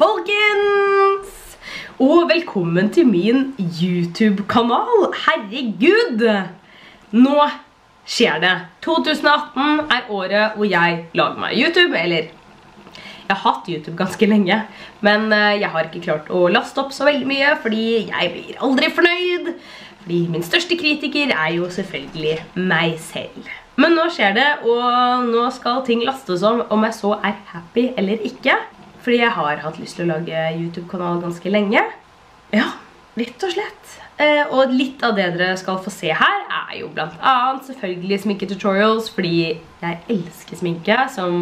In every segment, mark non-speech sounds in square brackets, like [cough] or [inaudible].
folkens! Og velkommen til min YouTube-kanal. Herregud! Nå skjer det. 2018 er året hvor jeg lager meg YouTube, eller jeg har hatt YouTube ganske lenge, men eh, jeg har ikke klart å laste opp så veldig mye, fordi jeg blir aldri fornøyd. Fordi min største kritiker er jo selvfølgelig meg selv. Men nå skjer det, og nå skal ting lastes om, om jeg så er happy eller ikke. Fordi jeg har hatt lyst til å lage YouTube-kanal ganske lenge. Ja, rett og slett. Eh, og litt av det dere skal få se her er jo blant annet selvfølgelig sminketutorials, fordi jeg elsker sminke, som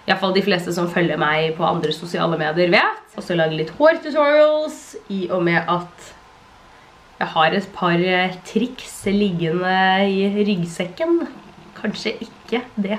i hvert fall de fleste som følger meg på andre sosiale medier vet. Og så lage litt hårtutorials, i og med at jeg har et par triks liggende i ryggsekken. Kanskje ikke det,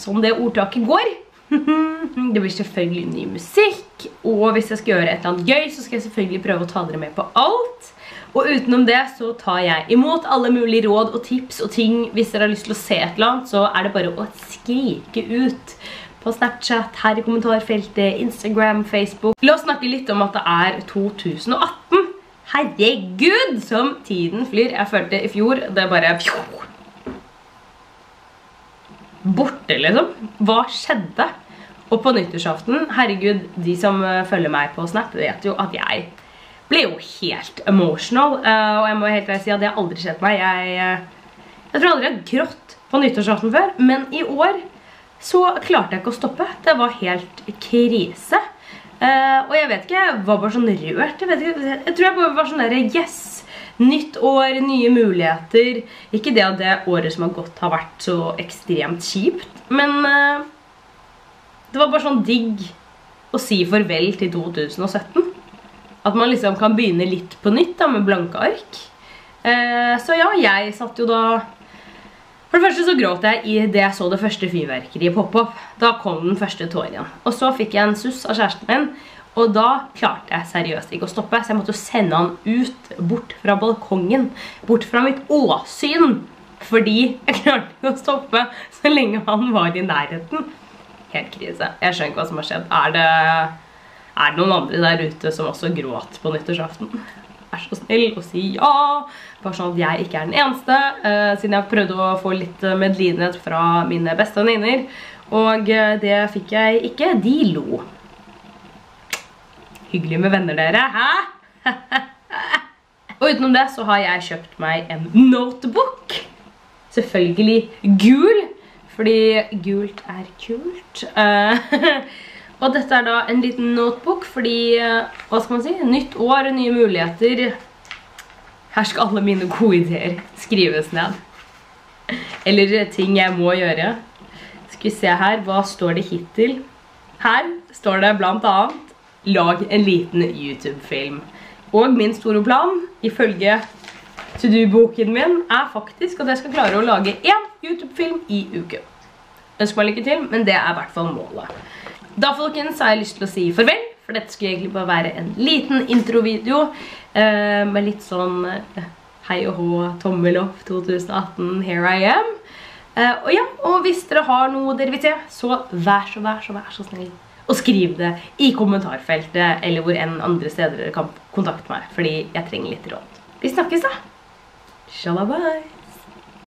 sånn det ordtaket går. Det blir selvfølgelig ny musikk, og hvis jeg skal gjøre et eller annet gøy, så skal jeg selvfølgelig prøve å ta dere med på alt. Og utenom det så tar jeg imot alle mulige råd og tips og ting. Hvis dere har lyst til å se et eller annet, så er det bare å skrike ut på Snapchat, her i kommentarfeltet, Instagram, Facebook. La oss snakke litt om at det er 2018. Herregud, som tiden flyr. Jeg følte i fjor, det bare borte, liksom. Hva skjedde? Og på nyttårsaften, herregud, de som eh, følger meg på Snap vet jo at jeg ble jo helt emotional. Uh, og jeg må helt si at det har aldri skjedd meg. Jeg, uh, jeg tror aldri jeg har grått på nyttårsaften før, men i år så klarte jeg ikke å stoppe. Det var helt krise. Og jeg vet ikke, jeg var bare sånn rørt. Jeg, ikke, jeg tror jeg bare var sånn der, yes, nytt år, nye muligheter. Ikke det at det året som har gått har vært så ekstremt kjipt, men det var bare sånn digg å si farvel til 2017. At man liksom kan begynne litt på nytt da, med blanke ark. Eh, så ja, jeg satt jo da... For det første så gråt jeg i det jeg så det første fyrverkeriet poppe opp. Da kom den første tåren. Og så fikk jeg en suss av kjæresten min, og da klarte jeg seriøst ikke å stoppe. Så jeg måtte jo sende han ut, bort fra balkongen, bort fra mitt åsyn. Fordi jeg klarte ikke å stoppe så lenge han var i nærheten. Helt krise. Jeg skjønner ikke hva som har skjedd. Er det, er det noen andre der ute som også gråt på nyttårsaften? Vær så snill og si ja, bare sånn at jeg ikke er den eneste, uh, siden jeg prøvde å få litt medlidenhet fra mine beste venninner. Og uh, det fikk jeg ikke. De lo. Hyggelig med venner dere, hæ? [laughs] og utenom det så har jeg kjøpt meg en notebook. Selvfølgelig gul, fordi gult er kult. Uh, [laughs] Og dette er da en liten notebook, fordi, hva skal man si, nytt år, nye muligheter. Her skal alle mine gode ideer skrives ned. Eller ting jeg må gjøre. Skal vi se her, hva står det hittil? Her står det blant annet, lag en liten YouTube-film. Og min store plan, ifølge to-do-boken min, er faktisk at jeg skal klare å lage én YouTube-film i uken. Ønsker meg lykke til, men det er i hvert fall målet. Da, folkens, har jeg lyst til å si farvel, for dette skulle egentlig bare være en liten introvideo eh, med litt sånn eh, hei og hå, tommel opp 2018, here I am. Eh, og ja, og hvis dere har noe dere vil se, så vær så, vær så, vær så snill. Og skriv det i kommentarfeltet, eller hvor enn andre steder dere kan kontakte meg, fordi jeg trenger litt råd. Vi snakkes da! Shalabai.